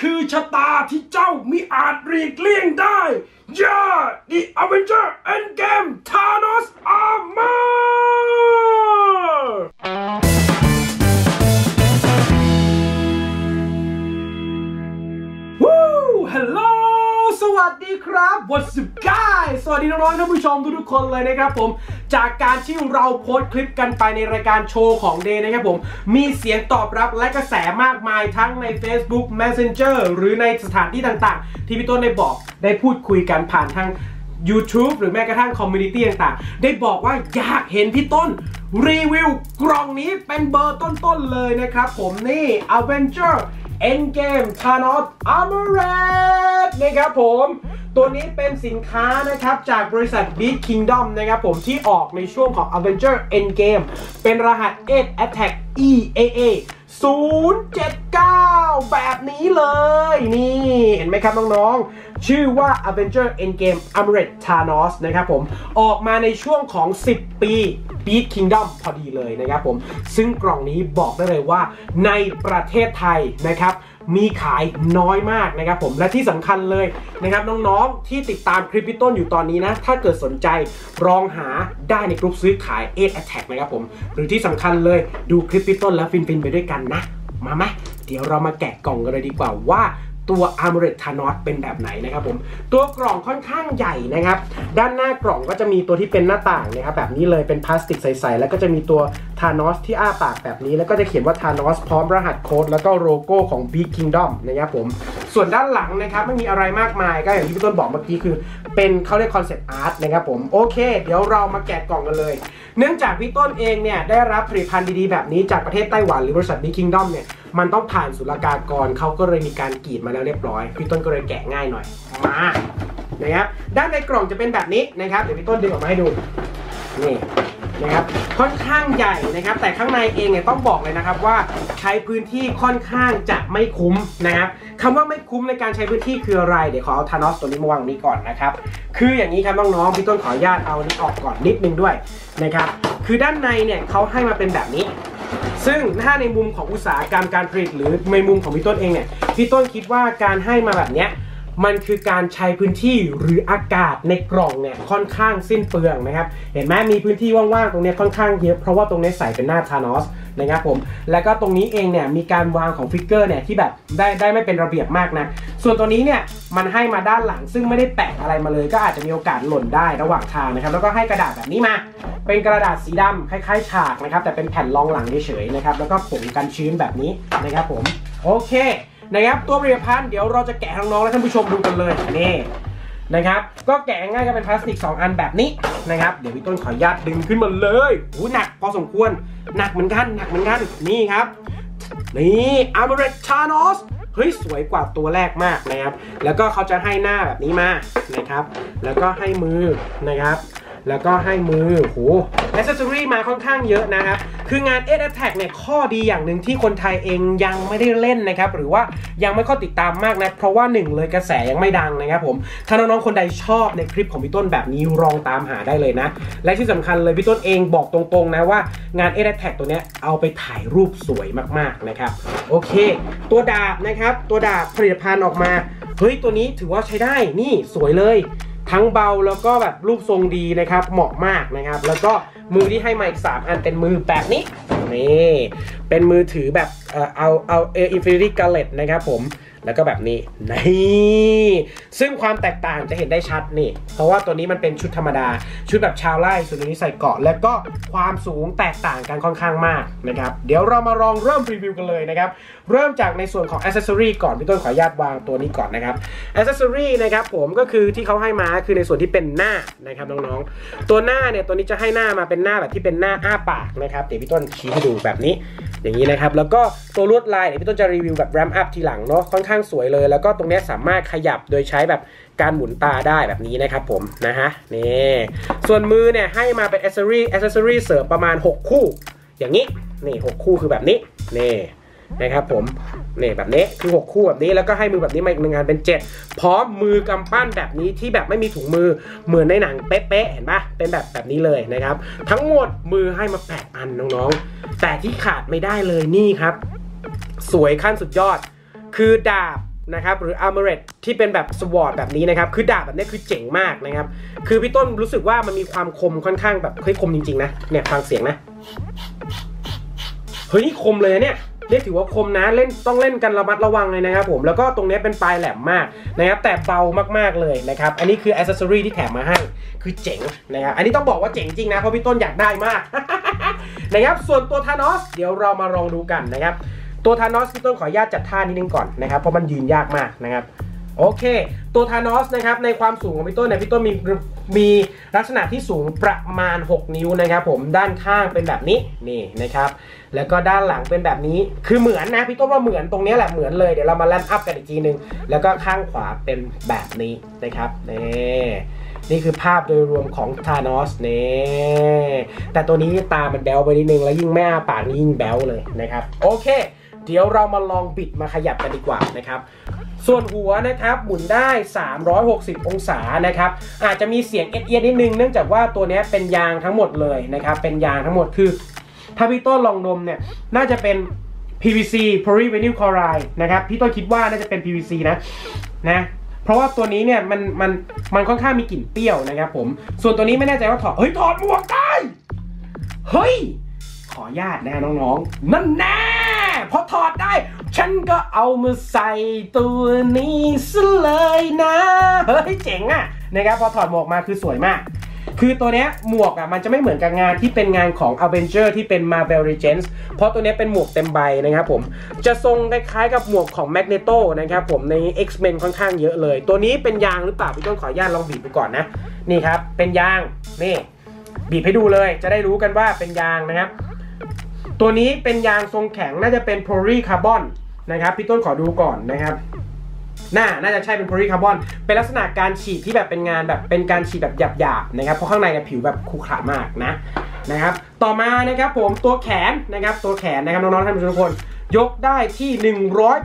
คือชะตาที่เจ้ามิอาจหลีกเลี่ยงได้ย่า The Avenger Endgame Thanos Armor วัสดีครับ What's up guys สวัสดีน้องๆท่านผู้ชมทุกๆคนเลยนะครับผม จากการที่เราโพสต์คลิปกันไปในรายการโชว์ของ Day นะครับผม มีเสียงตอบรับและกระแสมากมายทั้งใน Facebook Messenger หรือในสถานที่ต่างๆ ที่พี่ต้นได้บอกได้พูดคุยกันผ่านทาง YouTube หรือแม้กระทั่งคอมมูนิตี้ต่างๆ ได้บอกว่าอยากเห็นพี่ต้นรีวิวกล่องนี้เป็นเบอร์ต้นๆเลยนะครับผมนี่ Avenger Endgame Thanos Armored นะครับผม ตัวนี้เป็นสินค้านะครับ จากบริษัท Beat Kingdom นะครับผมที่ออกในช่วงของ Avenger Endgame เป็นรหัส8 Attack EAA 079 แบบนี้เลย นี่เห็นไหมครับน้องๆ ชื่อว่า Avenger Endgame a m r e t Thanos นะครับผม ออกมาในช่วงของ 10 ปี Beat Kingdom พอดีเลยนะครับผม ซึ่งกล่องนี้บอกได้เลยว่าในประเทศไทยนะครับ มีขายน้อยมากนะครับผมและที่สำคัญเลยนะครับน้องๆ ที่ติดตามคลิปพี่ต้นอยู่ตอนนี้นะ ถ้าเกิดสนใจลองหาได้ในกลุ่มซื้อขาย8 Attack นะครับผม หรือที่สำคัญเลยดูคลิปพี่ต้นแล้วฟินๆไปด้วยกันนะ มาไหมเดี๋ยวเรามาแกะกล่องกันเลยดีกว่าว่า ตัว Armored Thanos เป็นแบบไหนนะครับผมตัวกล่องค่อนข้างใหญ่นะครับ ด้านหน้ากล่องก็จะมีตัวที่เป็นหน้าต่างนะครับแบบนี้เลยเป็นพลาสติกใสๆแล้วก็จะมีตัว Thanos ที่อ้าปากแบบนี้ แล้วก็จะเขียนว่า Thanos พร้อมรหัสโค้ดแล้วก็โลโก้ของ Big Kingdom นะครับผมส่วนด้านหลังนะครับไม่มีอะไรมากมายก็อย่างที่พี่ต้นบอกเมื่อกี้คือ เป็นเขาเรียก concept art นะครับผมโอเค เดี๋ยวเรามาแกะกล่องกันเลย เนื่องจากพี่ต้นเองเนี่ยได้รับผลิตภัณฑ์ดีๆแบบนี้จากประเทศไต้หวันหรือบริษัท Beast Kingdom เนี่ย มันต้องผ่านศุลกากรเขาก็เลยมีการกรีดมาแล้วเรียบร้อยพี่ต้นก็เลยแกะง่ายหน่อยมานะครับด้านในกล่องจะเป็นแบบนี้นะครับเดี๋ยวพี่ต้นดึงออกมาให้ดูนี่นะครับค่อนข้างใหญ่นะครับ แต่ข้างในเองเนี่ยต้องบอกเลยนะครับว่าใช้พื้นที่ค่อนข้างจะไม่คุ้มนะครับคำว่าไม่คุ้มในการใช้พื้นที่คืออะไร เดี๋ยวขอเอาทานอสตัวนี้มาวางนี้ก่อนนะครับคืออย่างนี้ครับน้องๆพี่ต้นขออนุญาตเอานี้ออกก่อนนิดนึงด้วยนะครับคือด้านในเนี่ยเขาให้มาเป็นแบบนี้ ซึ่งถ้าในมุมของอุตสาหกรรมการผลิตหรือในมุมของพี่ต้นเองเนี่ยพี่ต้นคิดว่าการให้มาแบบเนี้ย มันคือการใช้พื้นที่หรืออากาศในกล่องเนี่ยค่อนข้างสิ้นเปลืองนะครับ เห็นไหมมีพื้นที่ว่างๆตรงนี้ค่อนข้างเยอะเพราะว่าตรงนี้ใส่เป็นหน้าทานอสนะครับผมแล้วก็ตรงนี้เองเนี่ยมีการวางของฟิกเกอร์เนี่ยที่แบบได้ได้ไม่เป็นระเบียบมากนะส่วนตัวนี้เนี่ยมันให้มาด้านหลังซึ่งไม่ได้แปะอะไรมาเลย ก็อาจจะมีโอกาสหล่นได้ระหว่างทางนะครับแล้วก็ให้กระดาษแบบนี้มา เป็นกระดาษสีดำคล้ายๆ ฉากนะครับแต่เป็นแผ่นรองหลังเฉยๆนะครับแล้วก็ผงกันชื้นแบบนี้นะครับผมโอเค นะครับตัวผลิตภัณฑ์เดี๋ยวเราจะแกะน้องๆและท่านผู้ชมดูกันเลยนี่นะครับก็แกะง่ายก็เป็นพลาสติก 2 อันแบบนี้นะครับเดี๋ยวพี่ต้นขออนุญาตดึงขึ้นมาเลยโอ้หนักพอสมควรหนักเหมือนกันหนักเหมือนกันนี่ครับนี่อาร์เมเรตชานอสเฮ้ยสวยกว่าตัวแรกมากนะครับแล้วก็เขาจะให้หน้าแบบนี้มานะครับแล้วก็ให้มือนะครับ แล้วก็ให้มือโหอ c เซอรี่มาค่อนข้างเยอะนะครับ คืองาน8 Attack เนี่ยข้อดีอย่างหนึ่งที่คนไทยเองยังไม่ได้เล่นนะครับ หรือว่ายังไม่ค่อยติดตามมากนะ เพราะว่าหนึ่งเลยกระแสยังไม่ดังนะครับผม ถ้าน้องๆคนใดชอบในคลิปของพี่ต้นแบบนี้ลองตามหาได้เลยนะ และที่สำคัญเลยพี่ต้นเองบอกตรงๆนะว่างาน8 Attack ตัวเนี้ยเอาไปถ่ายรูปสวยมากๆนะครับโอเค ตัวดาบนะครับตัวดาบผลิตภัณฑ์ออกมาเฮ้ยตัวนี้ถือว่าใช้ได้นี่สวยเลย ทั้งเบาแล้วก็แบบรูปทรงดีนะครับ เหมาะมากนะครับ แล้วก็มือที่ให้มาอีก 3 อันเป็นมือแบบนี้นี่เป็นมือถือแบบเออเอาเอาเอ Infinity Gauntlet นะครับผม แล้วก็แบบนี้นี่ซึ่งความแตกต่างจะเห็นได้ชัดนี่ เพราะว่าตัวนี้มันเป็นชุดธรรมดา ชุดแบบชาวไร่ส่วนตัวนี้ใส่เกาะ แล้วก็ความสูงแตกต่างกันค่อนข้างมากนะครับเดี๋ยวเรามาลองเริ่มรีวิวกันเลยนะครับเริ่มจากในส่วนของ Accessory ก่อนพี่ต้นขออนุญาตวางตัวนี้ก่อนนะครับ Accessory นะครับผมก็คือที่เขาให้มาคือในส่วนที่เป็นหน้านะครับน้องๆ ตัวหน้าเนี่ยตัวนี้จะให้หน้ามาเป็นหน้าแบบที่เป็นหน้าอ้าปากนะครับเดี๋ยวพี่ต้นชี้ให้ดูแบบนี้ อย่างนี้นะครับแล้วก็ตัวลวดลายเดี๋ยวพี่ต้นจะรีวิวแบบ ramp up ทีหลังเนาะค่อนข้างสวยเลย แล้วก็ตรงนี้สามารถขยับโดยใช้แบบการหมุนตาได้แบบนี้นะครับผมนะฮะนี่ส่วนมือเนี่ยให้มาเป็น accessory accessory เสริมประมาณ 6 คู่ อย่างนี้นี่6คู่คือแบบนี้นี่นะครับผมนี่แบบนี้คือ 6 คู่แบบนี้แล้วก็ให้มือแบบนี้มาอีกหนึ่งอันเป็น 7 พร้อมมือกำปั้นแบบนี้ที่แบบไม่มีถุงมือเหมือนในหนังเป๊ะๆเห็นปะเป็นแบบแบบนี้เลยนะครับ ทั้งหมดมือให้มา 8 อันน้องๆ แต่ที่ขาดไม่ได้เลยนี่ครับ สวยขั้นสุดยอด คือดาบนะครับหรือ armored ที่เป็นแบบสวอตแบบนี้นะครับ คือดาบแบบนี้คือเจ๋งมากนะครับ คือพี่ต้นรู้สึกว่ามันมีความคมค่อนข้างแบบเฮ้ยคมจริงๆนะเนี่ยฟังเสียงนะเฮ้ยนี่คมเลยเนี่ยเรียกถือว่าคมนะเล่นต้องเล่นกันระมัดระวังเลยนะครับผมแล้วก็ตรงนี้เป็นปลายแหลมมากนะครับแต่เบามากๆเลยนะครับอันนี้คืออ c เซสซอรีที่แถมมาให้คือเจ๋งนะครับอันนี้ต้องบอกว่าเจ๋งจริงนะเพราะพี่ต้นอยากได้มากนะครับส่วนตัวธานอสเดี๋ยวเรามาลองดูกันนะครับ ตัวธานอสพี่ต้นขออนุญาตจัดท่านิดนึงก่อนนะครับเพราะมันยืนยากมากนะครับโอเค ตัวธานอสนะครับในความสูงของพี่ต้นเนี่ยพี่ต้นมีมีลักษณะที่สูงประมาณ 6 นิ้วนะครับผมด้านข้างเป็นแบบนี้นี่นะครับแล้วก็ด้านหลังเป็นแบบนี้คือเหมือนนะพี่ต้นว่าเหมือนตรงนี้แหละเหมือนเลยเดี๋ยวเรามาแลนอัพกันอีกทีหนึ่งแล้วก็ข้างขวาเป็นแบบนี้นะครับนี่นี่คือภาพโดยรวมของธานอสนี่แต่ตัวนี้ตามันแบลไปนิดนึงแล้วยิ่งแม่ปากนี่ยิ่งแบลเลยนะครับโอเค เดี๋ยวเรามาลองบิดมาขยับกันดีกว่านะครับ ส่วนหัวนะครับหมุนได้ 360 องศานะครับ อาจจะมีเสียงเอียดนิดนึงเนื่องจากว่าตัวนี้เป็นยางทั้งหมดเลยนะครับ เป็นยางทั้งหมดคือ ถ้าพี่ต้นลองดมเนี่ยน่าจะเป็น PVC polyvinyl chloride นะครับพี่ต้นคิดว่าน่าจะเป็น PVC นะนะเพราะว่าตัวนี้เนี่ยมันมันมันค่อนข้างมีกลิ่นเปรี้ยวนะครับผม ส่วนตัวนี้ไม่แน่ใจว่าถอดเฮ้ยถอดหมวกได้เฮ้ย ขอญาตนะน้องๆ นั่นแน่พอถอดได้ ฉันก็เอามาใส่ตัวนี้ซะเลยนะ เฮ้ยเจ๋งอะนะครับพอถอดหมวกมาคือสวยมาก คือตัวเนี้ยหมวกอะมันจะไม่เหมือนกับงานที่เป็นงานของ Avenger ที่เป็น Marvel Legends เพราะตัวเนี้ยเป็นหมวกเต็มใบนะครับผม จะทรงคล้ายๆกับหมวกของ Magneto นะครับผมใน X-Men ค่อนข้างเยอะเลย ตัวนี้เป็นยางหรือเปล่าพี่ต้นขออนุญาตลองบีบดูก่อนนะ นี่ครับเป็นยางนี่บีบให้ดูเลยจะได้รู้กันว่าเป็นยางนะครับ ตัวนี้เป็นยางทรงแข็งน่าจะเป็น polycarbon นะครับพี่ต้นขอดูก่อนนะครับน่าน่าจะใช่เป็น polycarbon เป็นลักษณะการฉีดที่แบบเป็นงานแบบเป็นการฉีดแบบหยาบๆนะครับ เพราะข้างในเนี่ยผิวแบบขรุขระมากนะนะครับ ต่อมานะครับผมตัวแขนนะครับตัวแขนนะครับน้องๆท่านผู้ชมทุกคน ยกได้ที่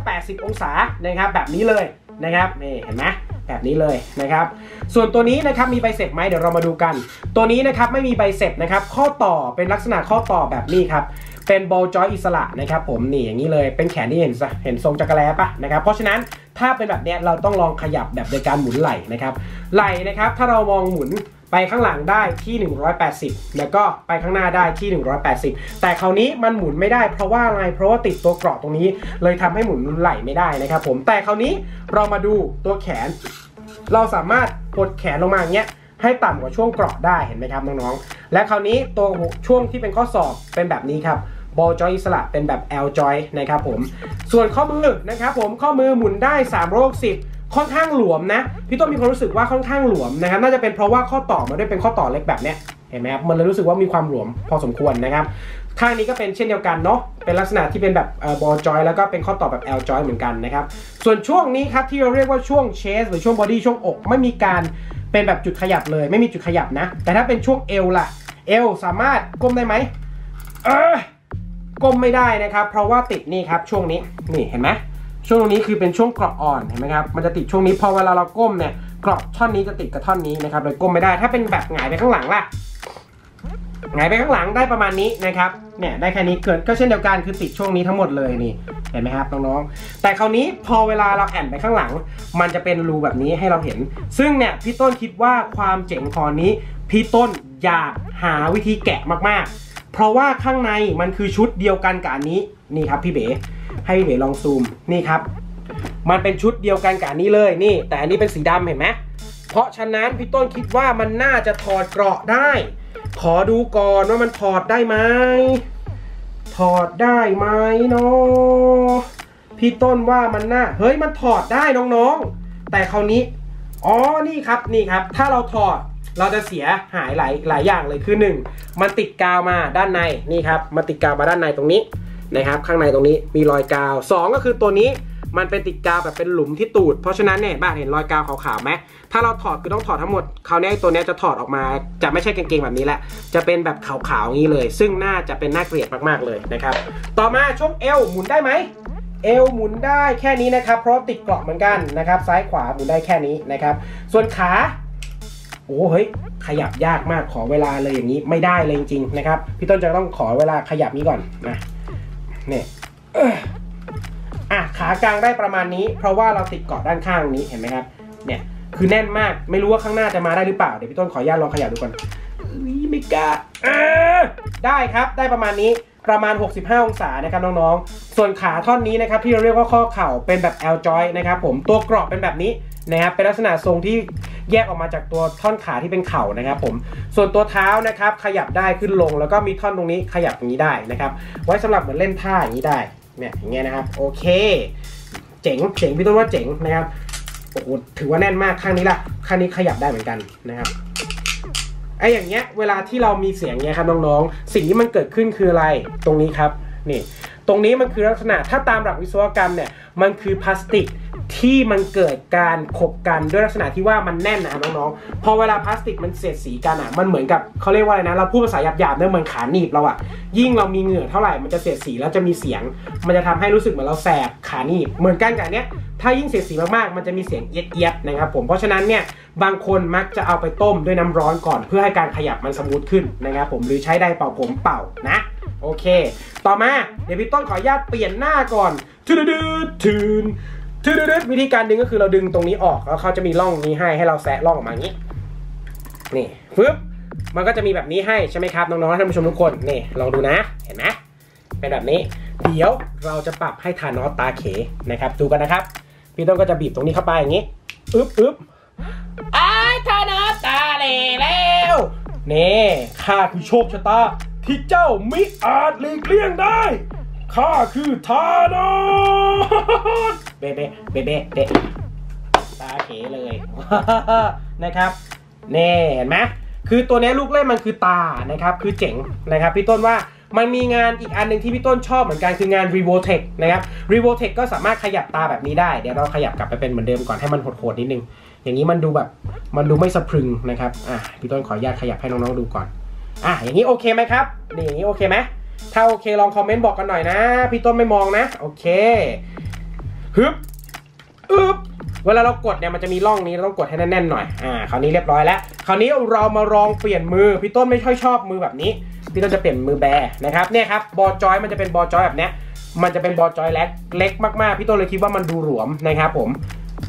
180 องศานะครับแบบนี้เลยนะครับนี่เห็นไหม แบบนี้เลยนะครับ ส่วนตัวนี้นะครับมีใบเสร็จไหมเดี๋ยวเรามาดูกัน ตัวนี้นะครับไม่มีใบเสร็จนะครับ ข้อต่อเป็นลักษณะข้อต่อแบบนี้ครับเป็นบอลจอยอิสระนะครับผมนี่อย่างนี้เลยเป็นแขนที่เห็นเห็นทรงจักรแลปะนะครับเพราะฉะนั้นถ้าเป็นแบบเนี้ยเราต้องลองขยับแบบโดยการหมุนไหล่นะครับไหล่นะครับถ้าเรามองหมุน ไปข้างหลังได้ที่ 180 แล้วก็ไปข้างหน้าได้ที่ 180 แต่คราวนี้มันหมุนไม่ได้เพราะว่าอะไรเพราะว่าติดตัวเกราะตรงนี้ เลยทำให้หมุนไหลไม่ได้นะครับผมแต่คราวนี้เรามาดูตัวแขน เราสามารถกดแขนลงมาอย่างเงี้ยให้ต่ำกว่าช่วงเกราะได้เห็นไหมครับน้องๆ และคราวนี้ตัวช่วงที่เป็นข้อศอกเป็นแบบนี้ครับบอลจอยอิสระเป็นแบบ L จอยนะครับผม ส่วนข้อมือนะครับผมข้อมือหมุนได้3 6 0 ค่อนข้างหลวมนะ พี่ต้นมีความรู้สึกว่าค่อนข้างหลวมนะครับน่าจะเป็นเพราะว่าข้อต่อมันได้เป็นข้อต่อเล็กแบบเนี้ยเห็นไหมครับมันเลยรู้สึกว่ามีความหลวมพอสมควรนะครับข้างนี้ก็เป็นเช่นเดียวกันเนาะเป็นลักษณะที่เป็นแบบ ball joint แล้วก็เป็นข้อต่อแบบ L จอยเหมือนกันนะครับส่วนช่วงนี้ครับที่เราเรียกว่าช่วง chest หรือช่วง body ช่วงอกไม่มีการเป็นแบบจุดขยับเลยไม่มีจุดขยับนะ แต่ถ้าเป็นช่วงเอวล่ะเอวสามารถก้มได้ไหมเออก้มไม่ได้นะครับ เพราะว่าติดนี่ครับช่วงนี้นี่เห็นไหม ช่วงนี้คือเป็นช่วงเกราะอ่อนเห็นไหมครับมันจะติดช่วงนี้พอเวลาเราก้มเนี่ยเกราะท่อนนี้จะติดกับท่อนนี้นะครับเลยก้มไม่ได้ถ้าเป็นแบบหงายไปข้างหลังล่ะหงายไปข้างหลังได้ประมาณนี้นะครับเนี่ยได้แค่นี้เกิดก็เช่นเดียวกันคือติดช่วงนี้ทั้งหมดเลยนี่เห็นไหมครับน้องๆแต่คราวนี้พอเวลาเราแอนไปข้างหลัง มันจะเป็นรูแบบนี้ให้เราเห็น ซึ่งเนี่ยพี่ต้นคิดว่าความเจ๋งขอนี้ พี่ต้นอยากหาวิธีแกะมากๆ เพราะว่าข้างในมันคือชุดเดียวกันกับอันนี้นี่ครับพี่เบ๋ ให้เบ๋ลองซูมนี่ครับ มันเป็นชุดเดียวกันกับนี้เลยนี่ แต่อันนี้เป็นสีดำเห็นไหมเพราะฉะนั้นพี่ต้นคิดว่ามันน่าจะถอดเกราะได้ ขอดูก่อนว่ามันถอดได้ไหมถอดได้ไหมเนาะพี่ต้นว่ามันน่าเฮ้ยมันถอดได้น้องๆ แต่คราวนี้อ๋อนี่ครับนี่ครับ ถ้าเราถอดเราจะเสียหายหลายหลายอย่างเลยคือ1มันติดกาวมาด้านในนี่ครับมันติดกาวมาด้านในตรงนี้ นะครับ ข้างในตรงนี้มีรอยกาว 2 ก็คือตัวนี้มันเป็นติดกาวแบบเป็นหลุมที่ตูด เพราะฉะนั้นเนี่ยบ้านเห็นรอยกาวขาวๆไหมถ้าเราถอดคือต้องถอดทั้งหมดคราวนี้ตัวนี้จะถอดออกมาจะไม่ใช่กางเกงแบบนี้แหละ จะเป็นแบบขาวๆอย่างนี้เลย ซึ่งน่าจะเป็นน่าเกลียดมากๆเลยนะครับ ต่อมาช่วงเอวหมุนได้ไหมเอวหมุนได้แค่นี้นะครับ เพราะติดเกราะเหมือนกันนะครับ ซ้ายขวาหมุนได้แค่นี้นะครับ ส่วนขาโอ้เฮ้ยขยับยากมากขอเวลาเลยอย่างนี้ไม่ได้เลยจริงๆนะครับพี่ต้นจะต้องขอเวลาขยับนี้ก่อนนะ เนี่ยอะขากลางได้ประมาณนี้ เพราะว่าเราติดเกาะด้านข้างนี้เห็นไหมครับ เนี่ย คือแน่นมากไม่รู้ว่าข้างหน้าจะมาได้หรือเปล่าเดี๋ยวพี่ต้นขออนุญาตลองขยับดูก่อนอุ้ยไม่กล้าอ่าได้ครับได้ประมาณนี้ประมาณ 65 องศานะครับน้องๆ ส่วนขาท่อนนี้นะครับที่เราเรียกว่าข้อเข่าเป็นแบบ L joint นะครับผมตัวกรอบเป็นแบบนี้ นะครับเป็นลักษณะทรงที่แยกออกมาจากตัวท่อนขาที่เป็นเข่านะครับผมส่วนตัวเท้านะครับขยับได้ขึ้นลง แล้วก็มีท่อนตรงนี้ขยับอย่างนี้ได้นะครับ ไว้สำหรับเหมือนเล่นท่าอย่างนี้ได้เนี่ยอย่างเงี้ยนะครับโอเค เจ๋งเจ๋งพี่ต้นว่าเจ๋งนะครับโอ้โหถือว่าแน่นมากข้างนี้ละข้างนี้ขยับได้เหมือนกันนะครับไอ้อย่างเงี้ยเวลาที่เรามีเสียงเงี้ยครับน้องๆสิ่งที่มันเกิดขึ้นคืออะไรตรงนี้ครับนี่ตรงนี้มันคือลักษณะถ้าตามหลักวิศวกรรมเนี่ยมันคือพลาสติก ที่มันเกิดการขบกันด้วยลักษณะที่ว่ามันแน่นนะน้องๆ พอเวลาพลาสติกมันเสียดสีกันอะ มันเหมือนกับเขาเรียกว่าอะไรนะ เราพูดภาษาหยาบๆเนี่ยเหมือนขาหนีบเราอะ ยิ่งเรามีเหงื่อเท่าไหร่ มันจะเสียดสีแล้วจะมีเสียง มันจะทำให้รู้สึกเหมือนเราแสบขาหนีบ เหมือนกันกับเนี้ย ถ้ายิ่งเสียดสีมากๆ มันจะมีเสียงเอียดๆนะครับผม เพราะฉะนั้นเนี่ย บางคนมักจะเอาไปต้มด้วยน้ำร้อนก่อน เพื่อให้การขยับมันสมูทขึ้นนะครับผม หรือใช้ไดร์เป่าผมเป่านะโอเค ต่อมาเดี๋ยวพี่ต้นขออนุญาตเปลี่ยนหน้าก่อนทืดดืดทืน ทืดดืดวิธีการดึงก็คือเราดึงตรงนี้ออกแล้วเขาจะมีร่องนี้ให้ให้เราแซะร่องออกมาอย่างนี้ นี่ฟึบมันก็จะมีแบบนี้ให้ใช่ไหมครับน้องๆท่านผู้ชมทุกคนนี่ลองดูนะเห็นไหมเป็นแบบนี้ เดี๋ยวเราจะปรับให้ทานอสตาเขนะครับ ดูกันนะครับ พี่ต้นก็จะบีบตรงนี้เข้าไปอย่างนี้อึ๊บอึ๊บไอ้ทานอสตาเลแล้วนี่ข้าคือโชคชะตาที่เจ้ามิอาจหลีกเลี่ยงได้ ข้าคือทานอสเบเบเบเบเบตาเขเลยนะครับเน่เห็นไหมคือตัวนี้ลูกเล่นมันคือตานะครับ คือเจ๋งนะครับพี่ต้นว่ามันมีงานอีกอันหนึ่งที่พี่ต้นชอบเหมือนกันคืองาน r e v o t e c h นะครับ r e v o t e c h ก็สามารถขยับตาแบบนี้ได้ เดี๋ยวเราขยับกลับไปเป็นเหมือนเดิมก่อนให้มันโหดๆนิดนึง อย่างนี้มันดูแบบมันดูไม่สะพรึงนะครับ อะพี่ต้นขออนุญาตขยับให้น้องๆดูก่อน อะอย่างนี้โอเคไหมครับนี่อย่างนี้โอเคไหม ถ้าโอเคลองคอมเมนต์บอกกันหน่อยนะ พี่ต้นไม่มองนะ โอเคฮึบอึบเวลาเรากดเนี่ยมันจะมีร่องนี้เราต้องกดให้แน่นๆหน่อย อ่า คราวนี้เรียบร้อยแล้ว คราวนี้เรามาลองเปลี่ยนมือ พี่ต้นไม่ค่อยชอบมือแบบนี้ พี่ต้นจะเปลี่ยนมือแบนะครับ เนี่ยครับ บอจอยมันจะเป็นบอจอยแบบเนี้ย มันจะเป็นบอจอยเล็กเล็กมากๆ พี่ต้นเลยคิดว่ามันดูหลวมนะครับผม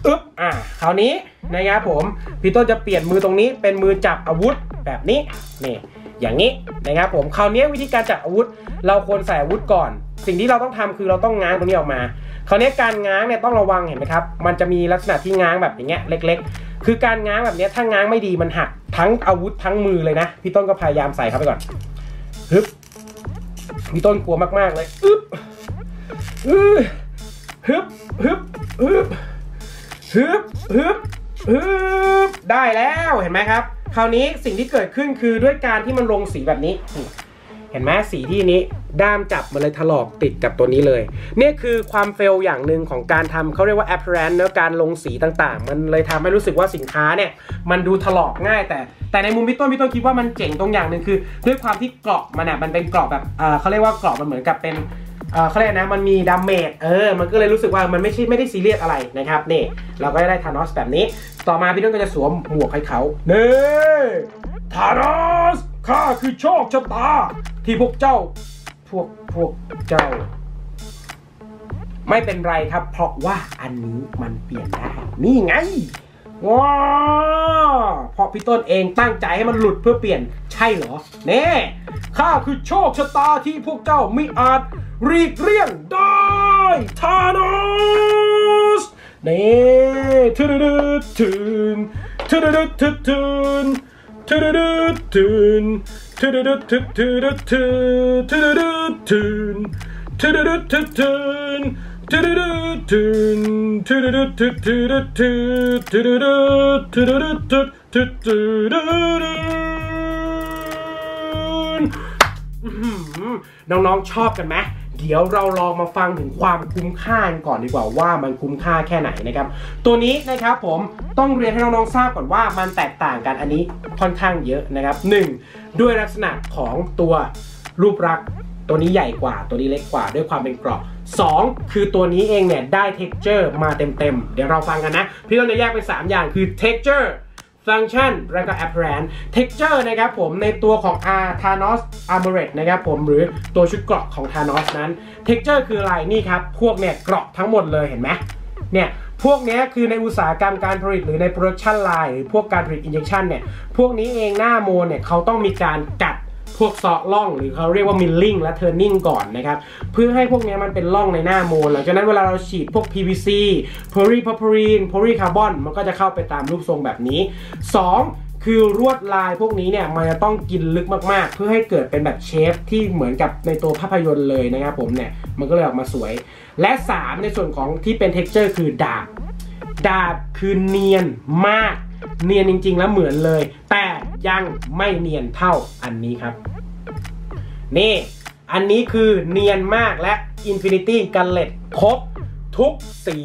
อึ๊บ อ่า คราวนี้นะครับผม พี่ต้นจะเปลี่ยนมือตรงนี้เป็นมือจับอาวุธแบบนี้ นี่ อย่างนี้นะครับผมคราวนี้วิธีการจับอาวุธ เราควรใส่อาวุธก่อน สิ่งที่เราต้องทำคือเราต้องง้างตรงนี้ออกมาคราวนี้การง้างเนี่ยต้องระวังเห็นไหมครับ มันจะมีลักษณะที่ง้างแบบอย่างเงี้ยเล็ก ๆ คือการง้างแบบนี้ถ้าง้างไม่ดีมันหักทั้งอาวุธทั้งมือเลยนะ พี่ต้นก็พยายามใส่เข้าไปก่อนฮึบพี่ต้นกลัวมากๆเลยอึ๊บฮึบฮึบฮึบฮึบฮึบฮึบได้แล้วเห็นไหมครับ คราวนี้สิ่งที่เกิดขึ้นคือด้วยการที่มันลงสีแบบนี้ เห็นไหมสีที่นี้ด้ามจับมันเลยถลอกติดกับตัวนี้เลยเนี่ยคือความเฟลอย่างหนึ่งของการทำเขาเรียกว่า apparent เนื้อการลงสีต่างๆ มันเลยทำให้รู้สึกว่าสินค้าเนี่ยมันดูถลอกง่าย แต่แต่ในมุมพี่ต้นพี่ต้นคิดว่ามันเจ๋งตรงอย่างหนึ่งคือ ด้วยความที่กรอบมันอะมันเป็นกรอบแบบเออเขาเรียกว่ากรอบมันเหมือนกับเป็น เออเขาเรียกนะมันมี damage เออ มันก็เลยรู้สึกว่ามันไม่ใช่ไม่ได้ซีเรียสอะไรนะครับนี่เราก็ได้ Thanos แบบนี้ ต่อมาพี่ต้นก็จะสวมหมวกให้เขาเน่ Thanos ข้าคือโชคชะตา ที่พวกเจ้า พวกพวกเจ้า ไม่เป็นไรครับ เพราะว่าอันนี้มันเปลี่ยนได้ นี่ไงว้าเพราะพี่ต้นเองตั้งใจให้มันหลุดเพื่อเปลี่ยนใช่เหรอเน่ข้าคือโชคชะตาที่พวกเจ้าไม่อาจ รีกเลี่ยงได้ทานอสนี่ทุดดทุนทุดดทุทุนทุดดทุนทุดดทุทุดทุทุดดทุนทุดดทุทุนทุดดทุนทุดดทุทุดทุทุดดทุดดทุทุทุดดน้องๆชอบกันไหม เดี๋ยวเราลองมาฟังถึงความคุ้มค่าก่อนดีกว่าว่ามันคุ้มค่าแค่ไหนนะครับ ตัวนี้นะครับผมต้องเรียนให้น้องๆทราบก่อนว่ามันแตกต่างกันอันนี้ค่อนข้างเยอะนะครับ 1. ด้วยลักษณะของตัวรูปลักษณ์ตัวนี้ใหญ่กว่าตัวนี้เล็กกว่าด้วยความเป็นกรอบ 2. คือตัวนี้เองเนี่ยได้ texture มาเต็มๆ เดี๋ยวเราฟังกันนะ พี่ต้นจะแยกเป็น 3 อย่างคือ texture ฟังก์ชันแล้วก็ appearance texture นะครับผมในตัวของ R Thanos Armored นะครับผมหรือตัวชุดเกราะของ Thanos นั้น texture คืออะไรนี่ครับ พวกเนี่ยเกราะทั้งหมดเลยเห็นไหมเนี่ยพวกนี้คือในอุตสาหกรรมการผลิตหรือใน production line หรือพวกการผลิต injection เนี่ย พวกนี้เองหน้าโมเนี่ยเขาต้องมีการกัด พวกเซาะล่องหรือเขาเรียกว่ามิลลิ่งและเทอร์นิ่งก่อนนะครับเพื่อให้พวกนี้มันเป็นล่องในหน้าโมนหลังจากนั้นเวลาเราฉีดพวก PVC p o l y p r o p y l e n p o l y c a r b o n มันก็จะเข้าไปตามรูปทรงแบบนี้ 2 คือรวดลายพวกนี้เนี่ยมันจะต้องกินลึกมากๆ เพื่อให้เกิดเป็นแบบเชฟที่เหมือนกับในตัวภาพยนตร์เลยนะครับผมเนี่ยมันก็เลยออกมาสวย และ 3 ในส่วนของที่เป็น texture คือดาบ ดาบคือเนียนมาก เนียนจริง ๆ แล้วเหมือนเลย แต่ ยังไม่เนียนเท่าอันนี้ครับ นี่ อันนี้คือเนียนมากและ Infinity g a l l e t ครบทุกสี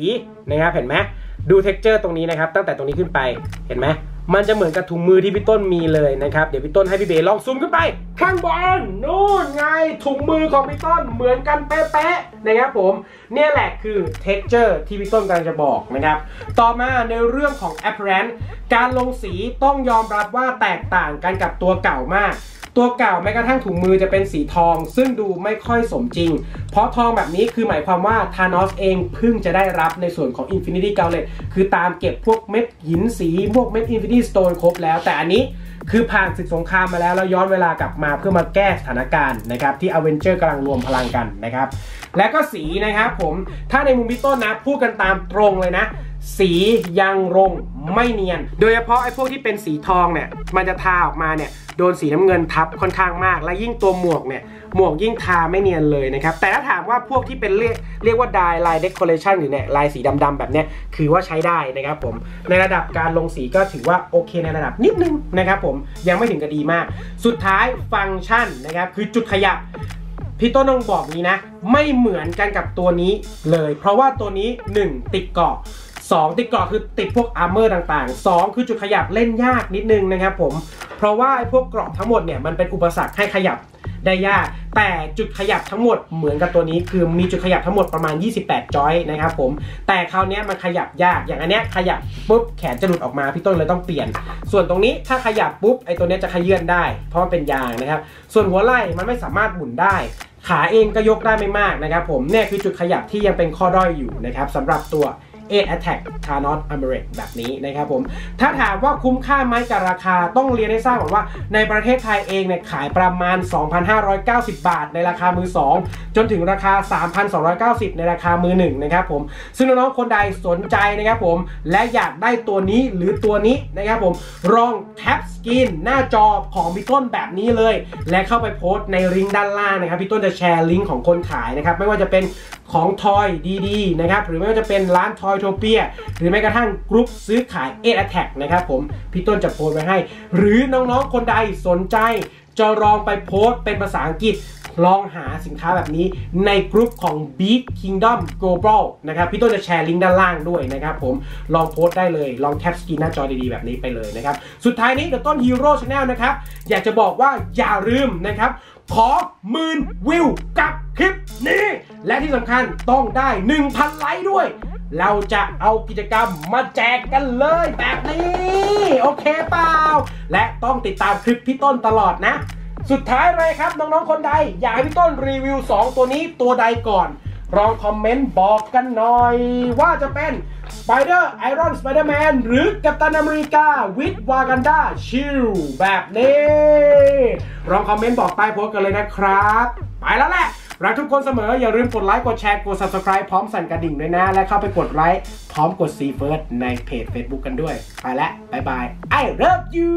นะครับเห็นไหมดู texture ตรงนี้นะครับ ตั้งแต่ตรงนี้ขึ้นไปเห็นไหม มันจะเหมือนกับถุงมือที่พี่ต้นมีเลยนะครับ เดี๋ยวพี่ต้นให้พี่เบลองซูมขึ้นไป ข้างบนนู่นไงถุงมือของพี่ต้นเหมือนกันเป๊ะๆนะครับผมเนี่ยแหละคือ texture ที่พี่ต้นกำลังจะบอกนะครับ ต่อมาในเรื่องของ appearance การลงสีต้องยอมรับว่าแตกต่างกันกับตัวเก่ามาก ตัวเก่าแม้กระทั่งถุงมือจะเป็นสีทอง ซึ่งดูไม่ค่อยสมจริง เพราะทองแบบนี้คือหมายความว่า Thanos เองเพิ่งจะได้รับในส่วนของ Infinity Gauntlet คือตามเก็บพวกเม็ดหินสีพวกเม็ด Infinity Stone ครบแล้ว แต่อันนี้คือผ่านศึกสงครามมาแล้วแล้วย้อนเวลากลับมาเพื่อมาแก้สถานการณ์นะครับที่อเวนเจอร์กำลังรวมพลังกันนะครับและก็สีนะครับผมถ้าในมุมพี่ต้นนะพูดกันตามตรงเลยนะ สียังรงไม่เนียน โดยเฉพาะไอ้พวกที่เป็นสีทองเนี่ย มันจะทาออกมาเนี่ยโดนสีน้ำเงินทับค่อนข้างมาก และยิ่งตัวหมวกเนี่ย หมวกยิ่งทาไม่เนียนเลยนะครับ แต่ถ้าถามว่าพวกที่เป็นเรียกเรียกว่าดายลายเดคอเรชันหรือเนี่ยลายสีดำๆแบบเนี้ยคือว่าใช้ได้นะครับผม ในระดับการลงสีก็ถือว่าโอเคในระดับนิดนึงนะครับผมยังไม่ถึงกับดีมาก สุดท้ายฟังก์ชันนะครับคือจุดขยับพี่ต้นต้องบอกนี้นะ ไม่เหมือนกันกับตัวนี้เลย เพราะว่าตัวนี้ 1 ติดเกาะ 2 ติดเกาะคือติดพวกอาร์เมอร์ต่างๆ 2 คือจุดขยับเล่นยากนิดนึงนะครับผม เพราะว่าไอ้พวกเกราะทั้งหมดเนี่ยมันเป็นอุปสรรคให้ขยับได้ยากแต่จุดขยับทั้งหมดเหมือนกับตัวนี้คือมีจุดขยับทั้งหมดประมาณ 28 จอยนะครับผมแต่คราวนี้มันขยับยากอย่างอันเนี้ยขยับปุ๊บแขนจะหลุดออกมาพี่ต้นเลยต้องเปลี่ยน ส่วนตรงนี้ถ้าขยับปุ๊บไอ้ตัวเนี้ยจะขยื่นได้ เพราะมันเป็นยางนะครับ ส่วนหัวไหล่มันไม่สามารถหมุนได้ ขาเองก็ยกได้ไม่มากนะครับผมเนี่ยคือจุดขยับที่ยังเป็นข้อด้อยอยู่นะครับสำหรับตัว 8 Attack Thanos Armored แบบนี้นะครับผม ถ้าถามว่าคุ้มค่าไหมกับราคาต้องเรียนให้ทราบก่อนว่า ในประเทศไทยเองเนี่ยขายประมาณ 2,590 บาท ในราคามือ 2 จนถึงราคา 3,290 ในราคามือ1นะครับผม ซึ่งน้องๆคนใดสนใจนะครับผม และอยากได้ตัวนี้หรือตัวนี้นะครับผมลองแท็บสกินหน้าจอของพี่ต้นแบบนี้เลย และเข้าไปโพสต์ในลิงก์ด้านล่างนะครับพี่ต้นจะแชร์ลิงก์ของคนขายนะครับไม่ว่าจะเป็น ของ Toy ดีๆนะครับหรือไม่ว่าจะเป็นร้าน Toytopia หรือแม้กระทั่งกรุ๊ปซื้อขายเอ a t t a c k นะครับผมพี่ต้นจะโพสไว้ให้ หรือน้องๆคนใดสนใจ จะลองไปโพสเป็นภาษาอังกฤษลองหาสินค้าแบบนี้ในกลุ่มของ Beast Kingdom Global นะครับ พี่ต้นจะแชร์ลิงก์ด้านล่างด้วยนะครับผมลองโพสต์ได้เลย ลองแท็บสกรีนหน้าจอดีๆ แบบนี้ไปเลยนะครับ สุดท้ายนี้ The ต้น Hero Channel นะครับ อยากจะบอกว่าอย่าลืมนะครับ ขอหมื่นวิวกับคลิปนี้ และที่สำคัญต้องได้ 1,000 ไลค์ด้วย เราจะเอากิจกรรมมาแจกกันเลยแบบนี้ โอเคเปล่า และต้องติดตามคลิปพี่ต้นตลอดนะ สุดท้ายเลยครับน้องๆคนใด อยากให้พี่ต้นรีวิว 2 ตัวนี้ตัวใดก่อนลองคอมเมนต์บอกกันหน่อยว่าจะเป็น Spider Iron Spider-Man หรือกัปตันอเมริกาวิดวากันดาชิลแบบนี้ลองคอมเมนต์บอกใต้โพสกันเลยนะครับ ไปแล้วแหละรักทุกคนเสมออย่าลืมกดไลค์กดแชร์กด subscribe พร้อมสั่นกระดิ่งด้วยนะ และเข้าไปกดไลค์พร้อมกด see first ในเพจ Facebook กันด้วย ไปแล้วบ๊ายบาย I love you